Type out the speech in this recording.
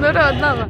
Народного.